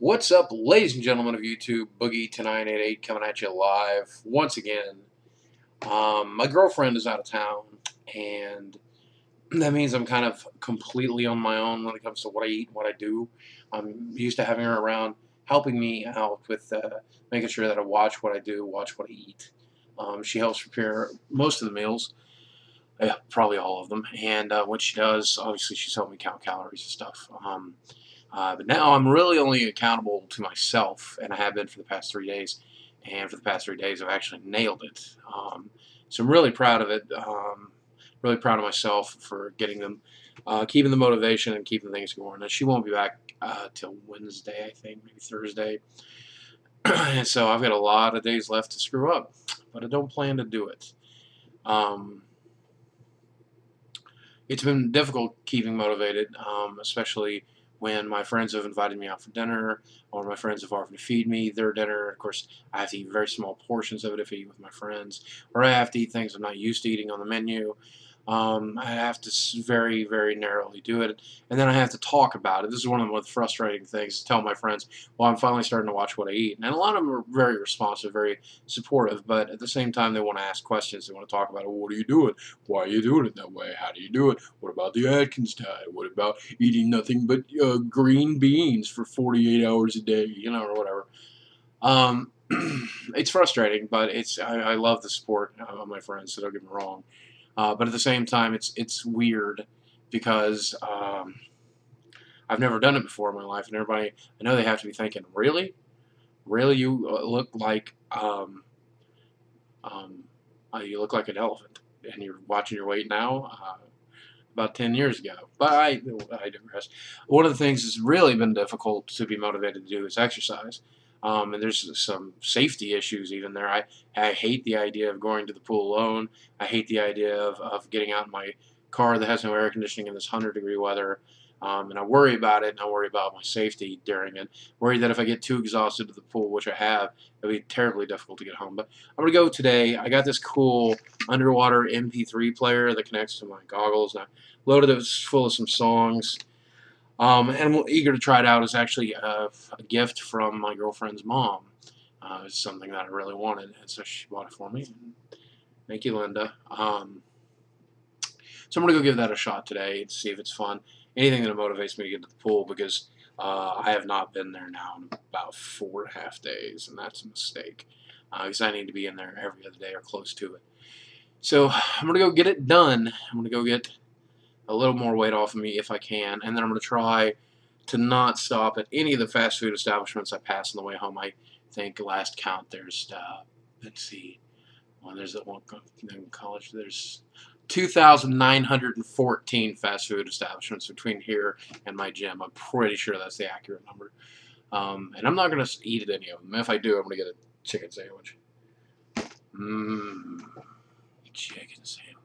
What's up, ladies and gentlemen of YouTube? Boogie2988 coming at you live once again. Um, my girlfriend is out of town, and that means I'm kind of completely on my own when it comes to what I eat, and what I do. I'm used to having her around, helping me out with uh, making sure that I watch what I do, watch what I eat. Um, she helps prepare most of the meals, yeah, probably all of them, and uh, what she does, obviously, she's helping me count calories and stuff. Um, uh, but now I'm really only accountable to myself, and I have been for the past three days. And for the past three days, I've actually nailed it. Um, so I'm really proud of it. Um, really proud of myself for getting them, uh, keeping the motivation and keeping things going. And she won't be back uh, till Wednesday, I think, maybe Thursday. and so I've got a lot of days left to screw up, but I don't plan to do it. Um, it's been difficult keeping motivated, um, especially when my friends have invited me out for dinner or my friends have offered to feed me their dinner. Of course, I have to eat very small portions of it if I eat with my friends, or I have to eat things I'm not used to eating on the menu. Um, I have to very, very narrowly do it, and then I have to talk about it. This is one of the most frustrating things to tell my friends, well, I'm finally starting to watch what I eat. And a lot of them are very responsive, very supportive, but at the same time, they want to ask questions. They want to talk about, well, what are you doing? Why are you doing it that way? How do you do it? What about the Atkins diet? What about eating nothing but uh, green beans for 48 hours a day, you know, or whatever. Um, it's frustrating, but it's I, I love the support of my friends, so don't get me wrong. Uh, but at the same time, it's it's weird because um, I've never done it before in my life, and everybody I know they have to be thinking, really, really, you uh, look like um, um, uh, you look like an elephant, and you're watching your weight now. Uh, about 10 years ago. But I, I digress. One of the things that's really been difficult to be motivated to do is exercise. Um, and there's some safety issues even there. I, I hate the idea of going to the pool alone. I hate the idea of, of getting out in my car that has no air conditioning in this 100 degree weather. Um, and I worry about it, and I worry about my safety during it. Worry that if I get too exhausted to the pool, which I have, it'll be terribly difficult to get home. But I'm going to go today. I got this cool underwater MP3 player that connects to my goggles. And I loaded it full of some songs. Um, and I'm eager to try it out. It's actually a, a gift from my girlfriend's mom. Uh, it's something that I really wanted, and so she bought it for me. Thank you, Linda. Um, so I'm going to go give that a shot today and see if it's fun. Anything that motivates me to get to the pool because uh, I have not been there now in about four and a half days, and that's a mistake because uh, I need to be in there every other day or close to it. So I'm going to go get it done. I'm going to go get a little more weight off of me if I can, and then I'm going to try to not stop at any of the fast food establishments I pass on the way home. I think last count there's, uh, let's see, well, there's that one in college, there's 2,914 fast food establishments between here and my gym. I'm pretty sure that's the accurate number. Um, and I'm not going to eat at any of them. If I do, I'm going to get a chicken sandwich. Mmm, chicken sandwich.